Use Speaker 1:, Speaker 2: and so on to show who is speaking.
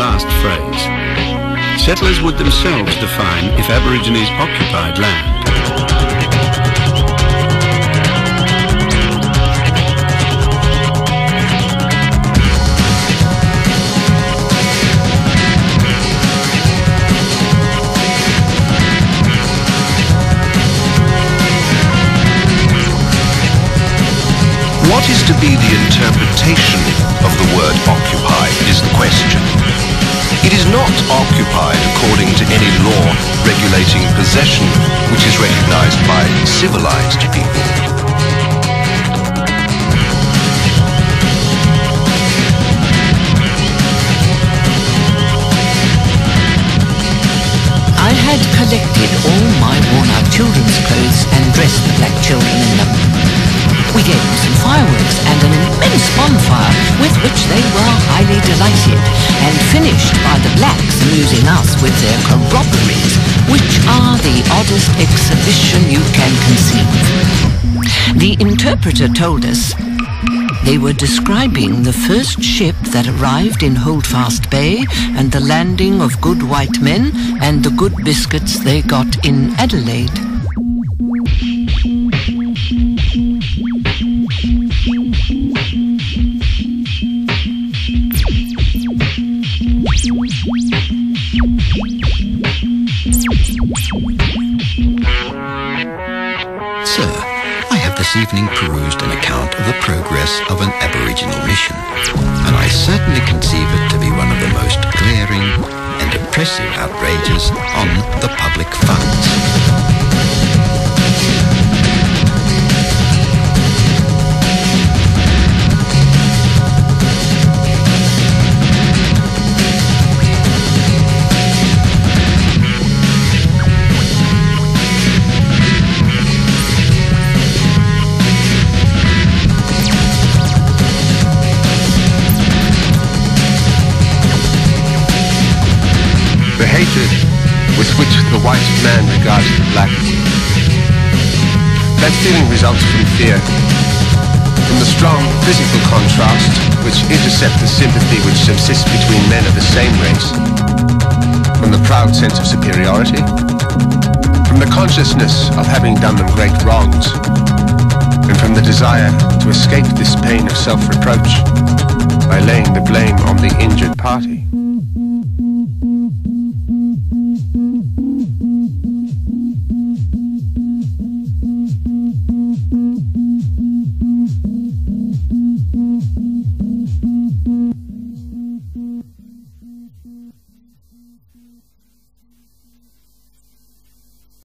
Speaker 1: last phrase. Settlers would themselves define if Aborigines occupied land.
Speaker 2: To be the interpretation of the word occupy is the question. It is not occupied according to any law regulating possession which is recognized by civilized people.
Speaker 3: I had collected all my worn-out children's clothes and dressed the black children in them. Them some fireworks and an immense bonfire with which they were highly delighted and finished by the blacks amusing us with their corroborees, which are the oddest exhibition you can conceive. The interpreter told us they were describing the first ship that arrived in Holdfast Bay and the landing of good white men and the good biscuits they got in Adelaide.
Speaker 4: Sir, I have this evening perused an account of the progress of an Aboriginal mission, and I certainly conceive it to be one of the most glaring and oppressive outrages on the public
Speaker 5: hatred with which the white man regards the black. That feeling results from fear, from the strong physical contrast which intercepts the sympathy which subsists between men of the same race, from the proud sense of superiority, from the consciousness of having done them great wrongs, and from the desire to escape this pain of self-reproach by laying the blame on the injured party.